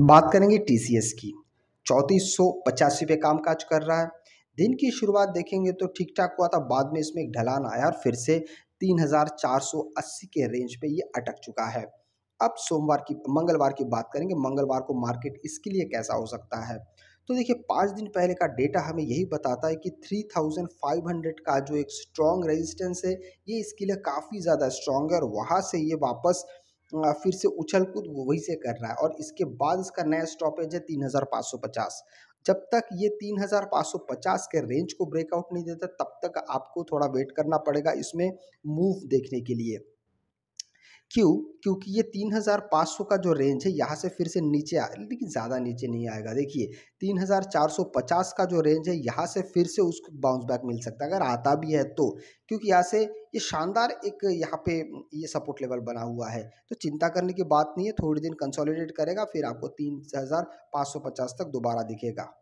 बात करेंगे टीसीएस की। चौंतीस सौ पचासी पे काम काज कर रहा है। दिन की शुरुआत देखेंगे तो ठीक ठाक हुआ था। बाद में इसमें एक ढलान आया और फिर से 3480 के रेंज पे ये अटक चुका है। अब सोमवार की, मंगलवार की बात करेंगे। मंगलवार को मार्केट इसके लिए कैसा हो सकता है? तो देखिए, पाँच दिन पहले का डेटा हमें यही बताता है कि 3500 का जो एक स्ट्रॉन्ग रेजिस्टेंस है, ये इसके लिए काफ़ी ज़्यादा स्ट्रॉन्ग है और वहाँ से ये वापस फिर से उछल कूद वही से कर रहा है और इसके बाद इसका नया स्टॉपेज है तीन हज़ार पाँच सौ पचास। जब तक ये तीन हज़ार पाँच सौ पचास के रेंज को ब्रेकआउट नहीं देता, तब तक आपको थोड़ा वेट करना पड़ेगा इसमें मूव देखने के लिए। क्यों? क्योंकि ये तीन हज़ार पाँच सौ का जो रेंज है, यहाँ से फिर से नीचे आ, लेकिन ज़्यादा नीचे नहीं आएगा। देखिए, तीन हज़ार चार सौ पचास का जो रेंज है, यहाँ से फिर से उसको बाउंस बैक मिल सकता है, अगर आता भी है तो। क्योंकि यहाँ से ये शानदार एक यहाँ पे ये सपोर्ट लेवल बना हुआ है। तो चिंता करने की बात नहीं है, थोड़ी दिन कंसोलिडेट करेगा, फिर आपको तीन हज़ार पाँच सौ पचास तक दोबारा दिखेगा।